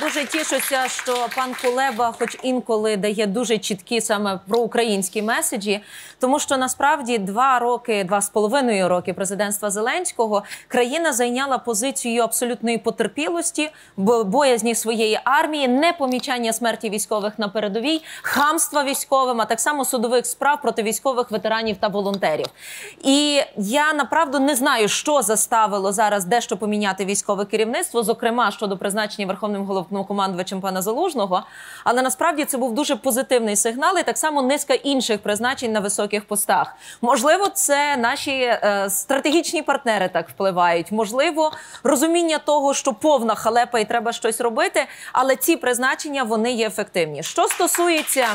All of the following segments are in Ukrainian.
Дуже тішуся, що пан Кулеба, хоч інколи дає дуже чіткі саме проукраїнські меседжі, тому що насправді два роки, два з половиною роки президентства Зеленського країна зайняла позицію абсолютної потерпілості, бо- боязні своєї армії, непомічання смерті військових на передовій, хамства військовим, а так само судових справ проти військових ветеранів та волонтерів. І я направду не знаю, що заставило зараз дещо поміняти військове керівництво, зокрема щодо призначення верховним головнокомандувачем пана Залужного. Але насправді це був дуже позитивний сигнал, і так само низка інших призначень на високих постах. Можливо, це наші е, стратегічні партнери так впливають. Можливо, розуміння того, що повна халепа і треба щось робити, але ці призначення вони є ефективні. Що стосується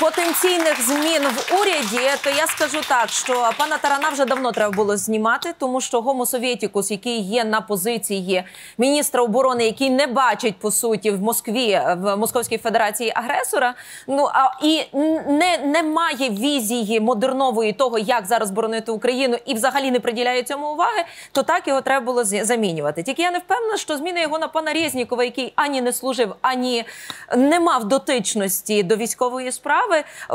потенційних змін в уряді, то я скажу так, що пана Тарана вже давно треба було знімати, тому що Гомо Совєтікус, який є на позиції міністра оборони, який не бачить по суті в Москві в Московській Федерації агресора, ну а і не, не має візії модернової того, як зараз боронити Україну, і взагалі не приділяє цьому уваги, то так його треба було замінювати. Тільки я не впевнена, що зміни його на пана Резнікова, який ані не служив, ані не мав дотичності до військової справи,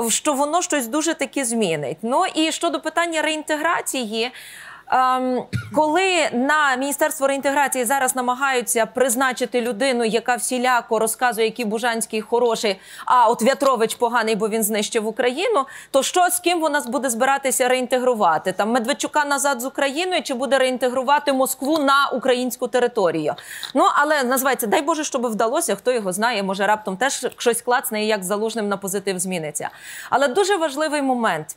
що воно щось дуже таки змінить. Ну і щодо питання реінтеграції. Ем, коли на міністерство реінтеграції зараз намагаються призначити людину, яка всіляко розказує, який Бужанський хороший, а от В'ятрович поганий, бо він знищив Україну, то що з ким вона буде збиратися реінтегрувати? Там Медведчука назад з Україною чи буде реінтегрувати Москву на українську територію? Ну але називається дай Боже, щоб вдалося. Хто його знає, може раптом теж щось клацне і як залужним на позитив зміниться. Але дуже важливий момент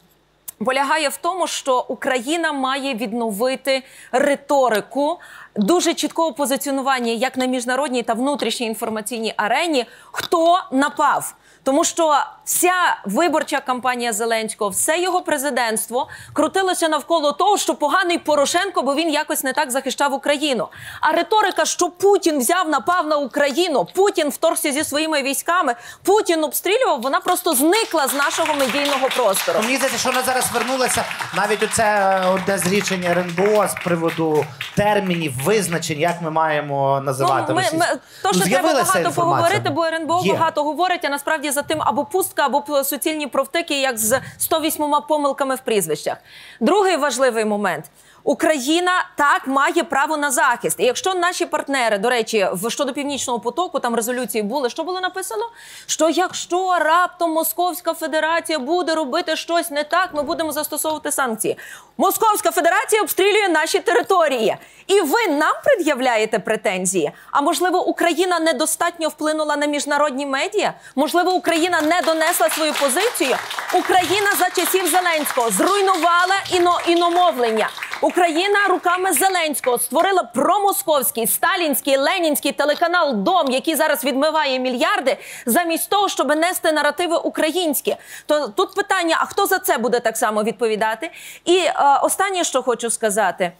полягає в тому, що Україна має відновити риторику дуже чіткого позиціонування як на міжнародній та внутрішній інформаційній арені, хто напав. Тому що вся виборча кампанія Зеленського, все його президентство крутилося навколо того, що поганий Порошенко, бо він якось не так захищав Україну. А риторика, що Путін взяв, напав на Україну, Путін вторгся зі своїми військами, Путін обстрілював, вона просто зникла з нашого медійного простору. Мені здається, що вона зараз вернулася навіть оце е, одне з рішень РНБО з приводу термінів, визначень, як ми маємо називати Ну, ми, ми, то, що Ну, треба багато інформація. поговорити, бо РНБО Є. багато говорить, а насправді за тим або пустка, або суцільні провтики, як з 108 помилками в прізвищах. Другий важливий момент. Україна так має право на захист. І якщо наші партнери, до речі, в щодо північного потоку там резолюції були, що було написано? Що якщо раптом Московська Федерація буде робити щось не так, ми будемо застосовувати санкції. Московська Федерація обстрілює наші території, і ви нам пред'являєте претензії. А можливо, Україна недостатньо вплинула на міжнародні медіа? Можливо, Україна не донесла свою позицію. Україна за часів Зеленського зруйнувала іно іномовлення. Україна руками Зеленського створила промосковський, сталінський, ленінський телеканал Дом, який зараз відмиває мільярди, замість того, щоб нести наративи українські. То тут питання: а хто за це буде так само відповідати? І е, останнє, що хочу сказати.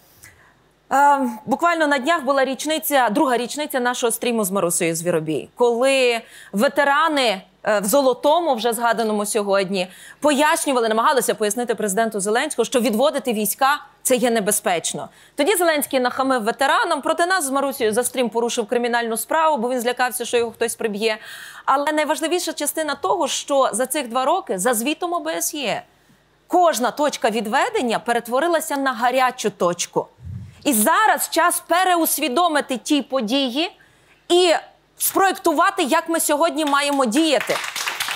Е, буквально на днях була річниця, друга річниця нашого стріму з Марусею Звіробій, коли ветерани в золотому, вже згаданому сьогодні, пояснювали, намагалися пояснити президенту Зеленського, що відводити війська це є небезпечно. Тоді Зеленський нахамив ветеранам. Проти нас з Марусею за стрім порушив кримінальну справу, бо він злякався, що його хтось приб'є. Але найважливіша частина того, що за цих два роки за звітом ОБСЄ кожна точка відведення перетворилася на гарячу точку. І зараз час переусвідомити ті події і спроєктувати, як ми сьогодні маємо діяти.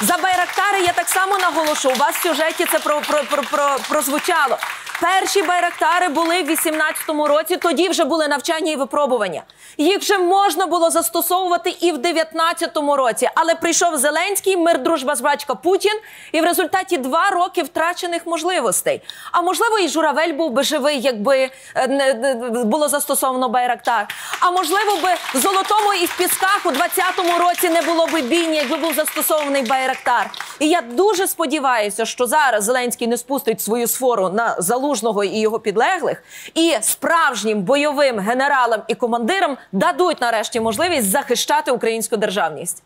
За байрактари я так само наголошу. У вас в сюжеті це про, про, про, про, прозвучало. Перші байрактари були в 18-му році, тоді вже були навчання і випробування. Їх вже можна було застосовувати і в 19-му році. Але прийшов Зеленський, мир, дружба, збрачка Путін, і в результаті два роки втрачених можливостей. А можливо, і журавель був би живий, якби е, було застосовано байрактар. А можливо, би в золотому і в пісках у 20-му році не було би бійні, якби був застосований байрактар. І я дуже сподіваюся, що зараз Зеленський не спустить свою сфору на залужного і його підлеглих, і справжнім бойовим генералам і командирам дадуть нарешті можливість захищати українську державність.